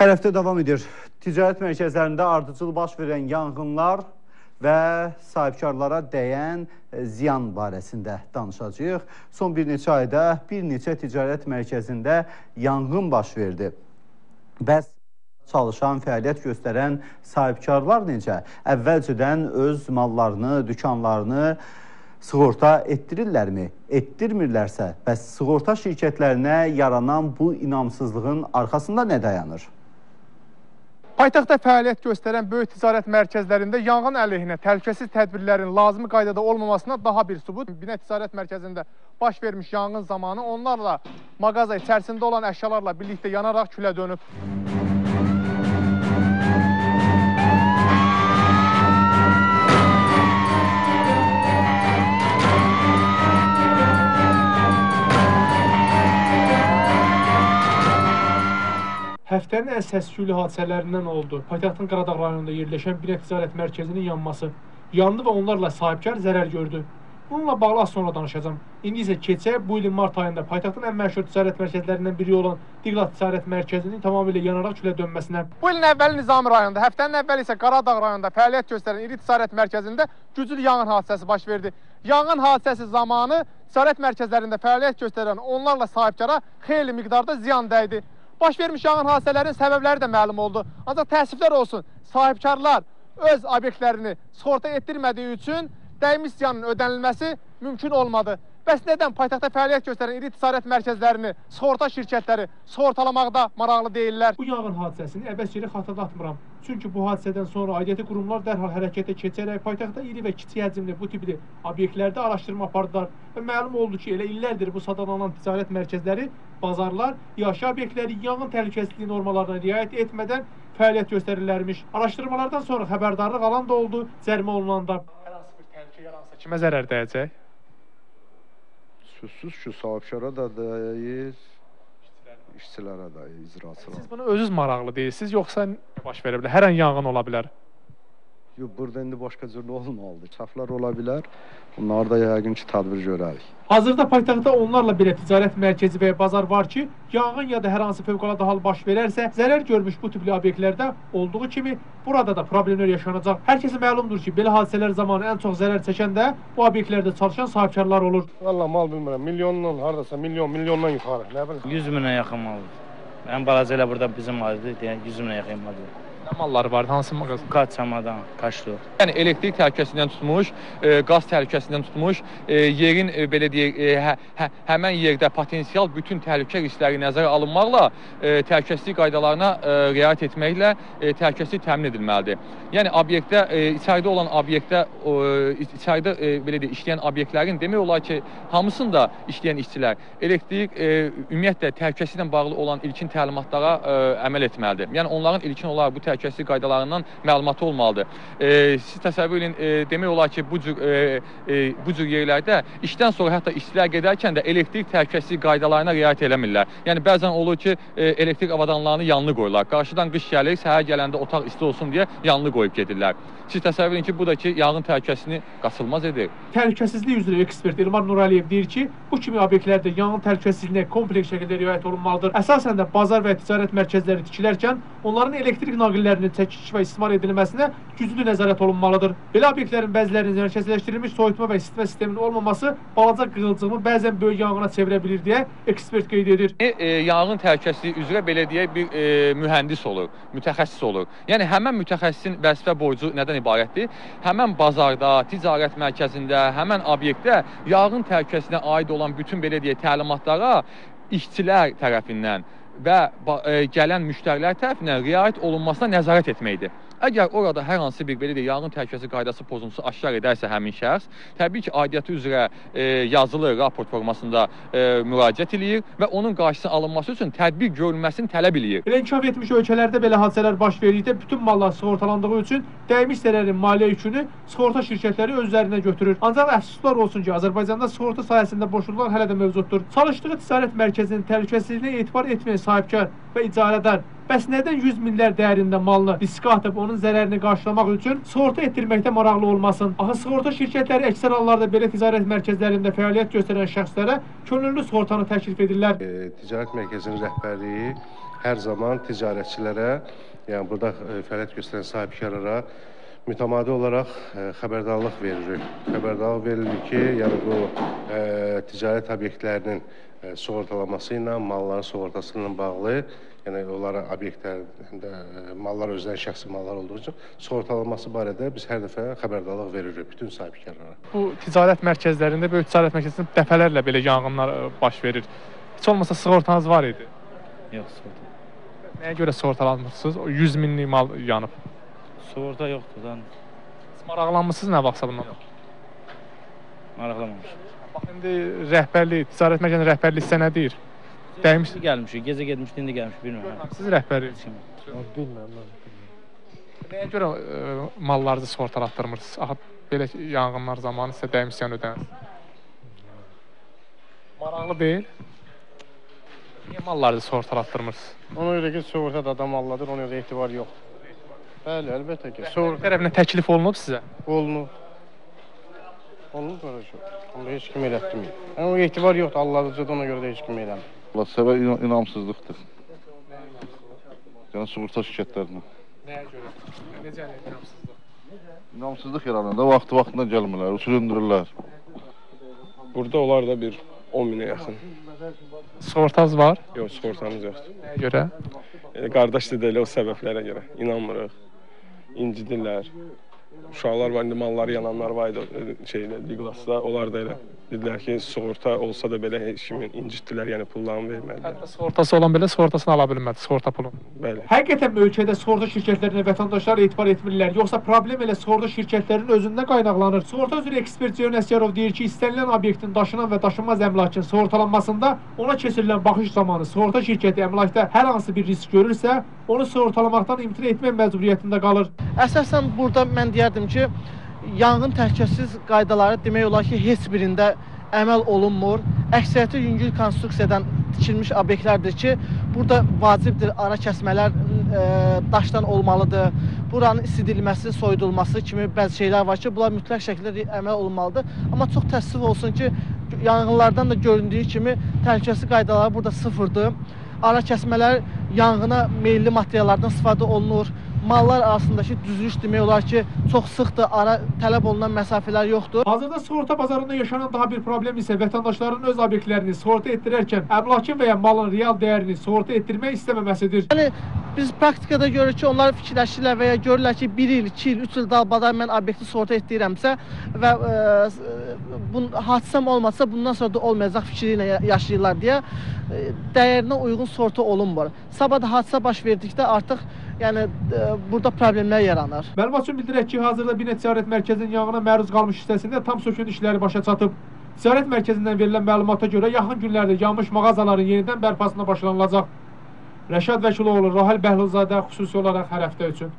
Hər həftə davam edir. Ticarət mərkəzlərində ardıcıl baş verən yanğınlar və sahibkarlara dəyən e, ziyan barəsində danışacağıq. Son bir neçə ayda bir neçə ticarət mərkəzində yanğın baş verdi. Bəs çalışan, fəaliyyət göstərən sahibkarlar necə? Əvvəlcədən öz mallarını, dükanlarını sığorta etdirirlərmi? Etdirmirlərsə, bəs sığorta şirkətlərinə yaranan bu inamsızlığın arxasında nə dayanır? Paytaxtda fəaliyyət göstərən böyük ticarət mərkəzlərində yanğın əleyhinə təhlükəsiz tədbirlərin lazımi qaydada olmamasına daha bir sübut. Binə ticarət mərkəzində baş vermiş yanğın zamanı onlarla mağaza içərisində olan əşyalarla birlikdə yanaraq külə dönüb. Həftənin ən səs-küylü hadisələrindən oldu. Paytaxtın Qaradağ rayonunda yerləşən Binə Ticarət Mərkəzinin yanması. Yandı və onlarla sahibkar zərər gördü. Bununla bağlı az sonra danışacağım. İndi isə keçək bu ilin mart ayında paytaxtın ən məşhur ticarət mərkəzlərindən biri olan Diqlat Ticarət Mərkəzinin tamamilə yanaraq külə dönməsinə. Bu ilin əvvəli Nizami rayonunda, həftənin əvvəli isə Qaradağ rayonunda fəaliyyət göstərən iri ticarət mərkəzində güclü yanğın hadisəsi baş verdi. Yanğın hadisəsi zamanı ticarət mərkəzlərində fəaliyyət göstərən onlarla sahibkara xeyli miqdarda ziyan dəydi. Baş vermiş yanğın hadisələrinin səbəbləri də məlum oldu. Ancaq təəssüflər olsun, sahibkarlar öz obyektlərini sığorta etdirmədiyi üçün dəymiş ziyanın ödənilməsi mümkün olmadı. Bəs nədən paytaxtda fəaliyyət göstərən iri ticarət mərkəzlərini sığorta şirkətləri sığortalamaqda maraqlı deyirlər? Bu yanğın hadisəsini yeri xatırlatmıram. Çünki bu hadisədən sonra aidiyyəti qurumlar dərhal hərəkətə keçərək paytaxtda iri və kiçik həcmli bu tipli obyektlərdə araşdırma apardılar və məlum oldu ki, elə illərdir bu sadalanan ticarət mərkəzləri, bazarlar, yaşayış obyektləri yanğın təhlükəsizliyi normalarına riayət etmədən fəaliyyət göstərirlərmiş. Araşdırmalardan sonra xəbərdarlıq alan da oldu, cərimə olunanda. Hər hansı bir təhlükə yaransa kimə zərər dəyəcək? Sözsüz ki, sahibkara da dəyir, işçilərə də, icraçılara. Siz bunu özünüz maraqlı deyirsiniz, yoxsa baş verə bilər? Hər an yanğın ola bilər. Yox, burada indi başqa cür olmalıdır. Səhvlər ola bilər. Bunlar da yəqin ki, tədbir görərik. Hazırda paytaxtda onlarla belə ticarət mərkəzi və ya bazar var ki, yanğın ya da hər hansı fövqəladə hal baş verərsə, zərər görmüş bu tipli obyektlərdə olduğu kimi burada da problemlər yaşanacaq. Hər kəsə məlumdur ki, belə hadisələr zamanı ən çox zərər çəkən də bu obyektlərdə çalışan sahibkarlar olur. Valla mal bilmirəm. Milyondan hardasa milyon, milyondan yuxarı. Nə bilim. 100 minə yaxın maldır. Ən balaca elə burada bizim maldır, deyən 100 minə yaxın maldır. Nə malları var? Hansı mağaza? Kaç çamadan, kaçlı. Yəni elektrik təhlükəsindən tutmuş, e, qaz təhlükəsindən tutmuş, e, yerin e, belə deyək, e, hə, hə, həmən yerdə potensial bütün təhlükə riskləri nəzərə alınmaqla e, təhlükəsizlik qaydalarına e, riayət etməklə e, təhlükəsizlik təmin edilməlidir. Yəni obyektdə e, içəridə olan obyektdə e, içəridə e, belə deyək, işləyən obyektlərin demək olar ki, hamısında işləyən işçilər elektrik e, ümumiyyətlə təhlükəsizliklə bağlı olan ilkin təlimatlara e, əməl etməlidir. Yəni onların ilkin olaraq bu təhlükəsizlik qaydalarından məlumatı olmalıdır. E, siz təsəvvür edin, e, demək olar ki, bu cür e, e, bu cür yerlərdə işdən sonra hətta işçilər gedərkən də elektrik təhlükəsizlik qaydalarına riayət eləmirlər. Yəni bəzən olur ki, e, elektrik avadanlarını yanlı qoyurlar. Qarşıdan qış gəlir, səhər gələndə otaq isti olsun deyə yanlı qoyub gedirlər. Siz təsəvvür edin ki, bu da ki, yanğın təhlükəsini qaçılmaz edir. Təhlükəsizlik üzrə ekspert Elmar Nuraliyev deyir ki, bu kimi obyektlərdə yanğın təhlükəsizliyinə kompleks şəkildə riayət olunmalıdır. Əsasən də bazar və ticarət mərkəzləri tikilərkən onların elektrik naqillərinin çəkiş və istismar edilməsinə güclü nəzarət olunmalıdır. Belə obyektlərin bəzilərinin mərkəzləşdirilmiş soyutma və isitmə sisteminin olmaması balaca qığılcımı bəzən böyük yanğına çevirə bilir deyə ekspert qeyd edir. E, e, yanğın təhlükəsizliyi üzrə belə deyək bir e, mühəndis olur, mütəxəssis olur. Yəni həmin mütəxəssisin vəzifə borcu nədən ibarətdir? Həmin bazarda, ticarət mərkəzində, həmin obyektdə yanğın təhlükəsizliyinə aid olan bütün belə deyək təlimatlara işçilər tərəfindən və e, gələn müştərilər tərəfindən riayət olunmasına nəzarət etməkdir. Əgər orada hər hansı bir belə deyək, yanğın təhlükəsizliyi qaydası pozuntusu aşkar edərsə həmin şəxs, təbii ki, aidiyyəti üzrə e, yazılı raport formasında e, müraciət eləyir və onun qarşısının alınması üçün tədbir görülməsini tələb eləyir. Elə inkişaf etmiş ölkələrdə belə hadisələr baş verdikdə bütün mallar sığortalandığı üçün dəymiş zərərin maliyyə yükünü sığorta şirkətləri öz üzərinə götürür. Ancaq əfsuslar olsun ki, Azərbaycanda sığorta sahəsində boşluqlar hələ də mövcuddur. Çalışdığı ticarət mərkəzinin təhlükəsizliyinə etibar etməyən sahibkar və icarədar Bəs nədən 100 minlər dəyərində malını riskə atıb onun zərərini qarşılamaq üçün sığorta etdirməkdə maraqlı olmasın? Axı sığorta şirkətləri əksər hallarda belə ticarət mərkəzlərində fəaliyyət göstərən şəxslərə könüllü sığortanı təklif edirlər. E, ticarət mərkəzinin rəhbərliyi hər zaman ticarətçilərə, yəni burada e, fəaliyyət göstərən sahibkarlara mütəmadi olaraq e, xəbərdarlıq veririk. Xəbərdarlıq verilir ki, yəni bu e, ticarət obyektlərinin e, sığortalaması ilə, malların sığortası ilə bağlı, yəni onların obyektlərində mallar özləri şəxsi mallar olduğu üçün sığortalanması barədə biz hər dəfə xəbərdarlıq veririk bütün sahibkarlara. Bu ticarət mərkəzlərində, böyük ticarət mərkəzlərində dəfələrlə belə yanğınlar baş verir. Heç olmasa sığortanız var idi. Yox, sığorta. Nəyə görə sığortalanmırsınız? O 100 minlik mal yanıb. Sığorta yoxdur, dan Siz maraqlanmısınız nə vaxtsa bundan? maraqlamamışam. Bax indi rəhbərlik, ticarət mərkəzinin rəhbərliyi sizə nə deyir? Dəymiş İndi gəlmişik, gecə getmişdi, indi gəlmişik, bilmirəm. siz rəhbəri. Heç kim. Bilmirəm. Nəyə görə ə, mallarınızı sığortalatdırmırsınız? Axı belə yanğınlar zamanı sizə dəymiş ziyan ödəniz. Maraqlı deyil. Niyə mallarınızı sığortalatdırmırsınız? Ona görə ki, sığorta da adam alladır, ona görə etibar yoxdur. Bəli, əlbəttə ki, Sığorta sığorta tərəfindən təklif olunub sizə? olunur. Olunur böyle şey. Onda heç kim elətdirmir. Yəni o etibar yoxdur, alladıcıda ona görə də heç kim eləmir. Valla səbəb inan- inamsızlıqdır. Yəni sığorta şirkətlərinə. Nəyə görə? Necə inamsızlıq? İnamsızlıq yarananda vaxtı vaxtında gəlmirlər, süründürürlər. Burada olar da bir 10 minə yaxın. Sığortanız var? Yox, sığortamız yoxdur. Nəyə görə? Yəni qardaş da elə o səbəblərə görə inanmırıq. İncidirlər. Uşaqlar var, indi malları yananlar var idi e, şeydə, Diglasda. Onlar da elə dedilər ki, sığorta olsa da belə heç kimin incitdilər, yəni pullarını vermədilər. Hətta sığortası olan belə sığortasını ala bilmədi, sığorta pulunu. Bəli. Həqiqətən ölkədə sığorta şirkətlərinə vətəndaşlar etibar etmirlər, yoxsa problem elə sığorta şirkətlərinin özündən qaynaqlanır. Sığorta üzrə ekspert Ceyhun Əsgərov deyir ki, istənilən obyektin daşınan və daşınmaz əmlakın sığortalanmasında ona keçirilən baxış zamanı sığorta şirkəti əmlakda hər hansı bir risk görürsə, onu sığortalamaqdan imtina etmək məcburiyyətində qalır. Əsasən burada mən deyərdim ki, yanğın təhlükəsiz qaydaları demək olar ki, heç birində əməl olunmur. Əksəriyyəti yüngül konstruksiyadan tikilmiş obyektlərdir ki, burada vacibdir ara kəsmələr ə, daşdan olmalıdır. Buranın isidilməsi, soyudulması kimi bəzi şeylər var ki, bunlar mütləq şəkildə əməl olunmalıdır. Amma çox təəssüf olsun ki, yanğınlardan da göründüyü kimi təhlükəsizlik qaydaları burada sıfırdır. Ara kəsmələr yanğına meyilli materiallardan istifadə olunur. Mallar arasındakı düzülüş demək olar ki, çox sıxdır, ara tələb olunan məsafələr yoxdur. Hazırda sığorta bazarında yaşanan daha bir problem isə vətəndaşların öz obyektlərini sığorta etdirərkən əmlakın və ya malın real dəyərini sığorta etdirmək istəməməsidir. Yəni biz praktikada görürük ki, onlar fikirləşirlər və ya görürlər ki, 1 il, 2 il, 3 il dalbadar mən obyekti sığorta etdirirəmsə və e, bu hadisəm olmasa bundan sonra da olmayacaq fikri ilə ya- yaşayırlar deyə e, dəyərinə uyğun sığorta olunmur. Sabah da hadisə baş verdikdə artıq yəni e, burada problemlər yaranır. Məlumat üçün bildirək ki, hazırda Binət Ticarət Mərkəzinin yanğına məruz qalmış hissəsində tam söküntü işləri başa çatıb. Ticarət Mərkəzindən verilən məlumata görə yaxın günlərdə yanmış mağazaların yenidən bərpasına başlanılacaq. Rəşad Vəkiloğlu, Rahil Bəhlulzadə xüsusi olaraq hər həftə üçün.